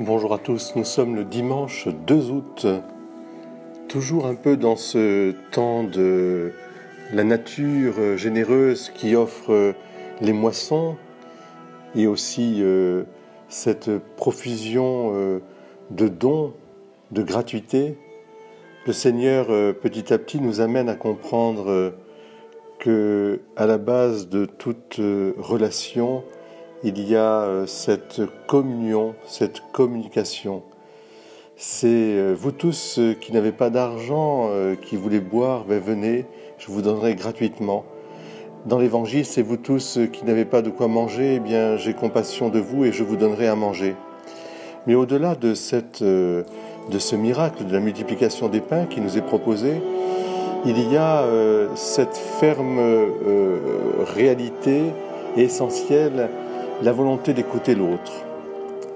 Bonjour à tous, nous sommes le dimanche 2 août, toujours un peu dans ce temps de la nature généreuse qui offre les moissons et aussi euh, cette profusion euh, de dons, de gratuité. Le Seigneur euh, petit à petit nous amène à comprendre que à la base de toute relation, il y a euh, cette communion, cette communication. C'est euh, vous tous qui n'avez pas d'argent, euh, qui voulez boire, ben venez, je vous donnerai gratuitement. Dans l'évangile, c'est vous tous qui n'avez pas de quoi manger, eh bien j'ai compassion de vous et je vous donnerai à manger. Mais au-delà de, cette, de ce miracle de la multiplication des pains qui nous est proposé, il y a cette ferme réalité essentielle la volonté d'écouter l'autre.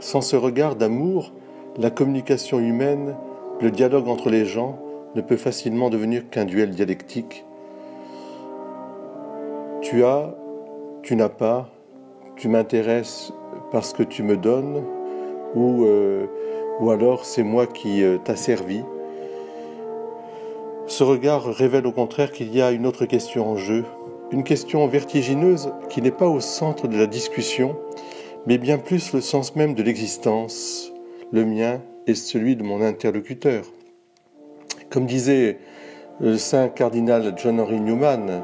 Sans ce regard d'amour, la communication humaine, le dialogue entre les gens ne peut facilement devenir qu'un duel dialectique. Tu as, tu n'as pas, tu m'intéresses parce que tu me donnes, ou, euh, alors c'est moi qui euh, t'a servi. Ce regard révèle au contraire qu'il y a une autre question en jeu, une question vertigineuse qui n'est pas au centre de la discussion, mais bien plus le sens même de l'existence, le mien et celui de mon interlocuteur. Comme disait le saint cardinal John Henry Newman,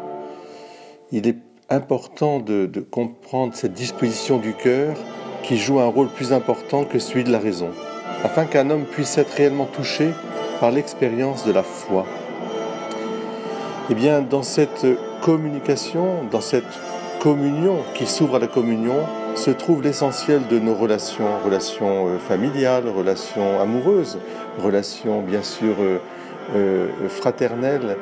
il est important de, de comprendre cette disposition du cœur qui joue un rôle plus important que celui de la raison, afin qu'un homme puisse être réellement touché par l'expérience de la foi. Eh bien, dans cette communication, dans cette communion qui s'ouvre à la communion, se trouve l'essentiel de nos relations, relations euh, familiales, relations amoureuses, relations bien sûr euh, euh, fraternelles,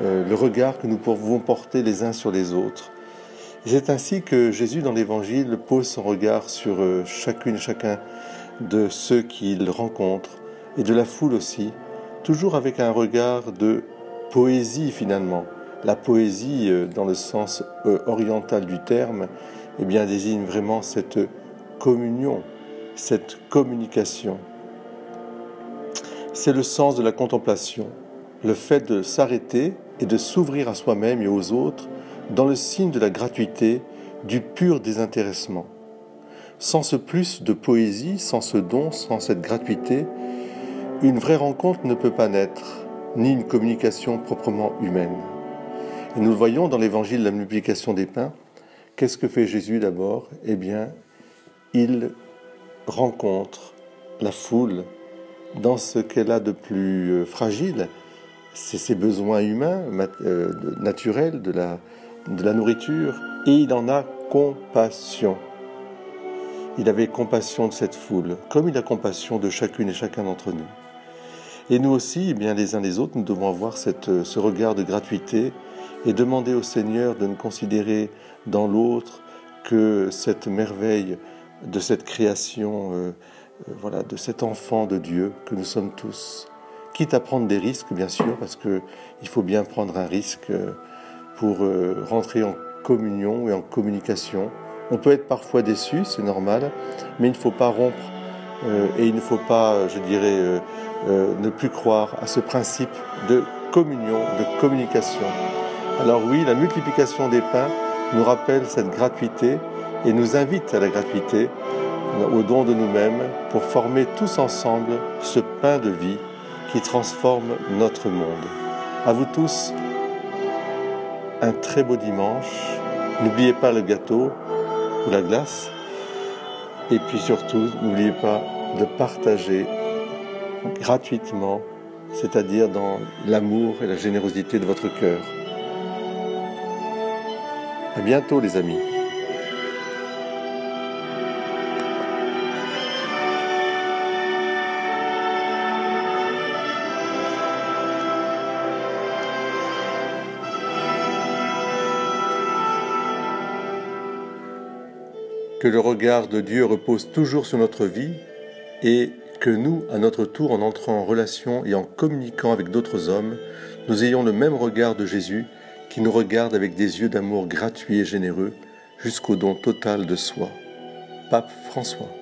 le regard que nous pouvons porter les uns sur les autres. C'est ainsi que Jésus dans l'Évangile pose son regard sur chacune et chacun de ceux qu'il rencontre et de la foule aussi, toujours avec un regard de poésie finalement, la poésie, euh, dans le sens euh, oriental du terme, eh désigne vraiment cette communion, cette communication. C'est le sens de la contemplation, le fait de s'arrêter et de s'ouvrir à soi-même et aux autres dans le signe de la gratuité, du pur désintéressement. Sans ce plus de poésie, sans ce don, sans cette gratuité, une vraie rencontre ne peut pas naître, ni une communication proprement humaine. Et nous voyons dans l'évangile de la multiplication des pains. Qu'est-ce que fait Jésus d'abord? Eh bien, il rencontre la foule dans ce qu'elle a de plus euh, fragile, c'est ses besoins humains, euh, naturels, de la, nourriture, et il en a compassion. Il avait compassion de cette foule, comme il a compassion de chacune et chacun d'entre nous. Et nous aussi, eh bien les uns les autres, nous devons avoir cette, ce regard de gratuité et demander au Seigneur de ne considérer dans l'autre que cette merveille de cette création, euh, euh, voilà, de cet enfant de Dieu que nous sommes tous. Quitte à prendre des risques, bien sûr, parce que il faut bien prendre un risque euh, pour rentrer en communion et en communication. On peut être parfois déçu, c'est normal, mais il ne faut pas rompre et il ne faut pas, je dirais, ne plus croire à ce principe de communion, de communication. Alors oui, la multiplication des pains nous rappelle cette gratuité et nous invite à la gratuité, au don de nous-mêmes, pour former tous ensemble ce pain de vie qui transforme notre monde. À vous tous, un très beau dimanche. N'oubliez pas le gâteau ou la glace. Et puis surtout, n'oubliez pas de partager gratuitement, c'est-à-dire dans l'amour et la générosité de votre cœur. À bientôt les amis. Que le regard de Dieu repose toujours sur notre vie et que nous, à notre tour, en entrant en relation et en communiquant avec d'autres hommes, nous ayons le même regard de Jésus qui nous regarde avec des yeux d'amour gratuit et généreux jusqu'au don total de soi. Pape François.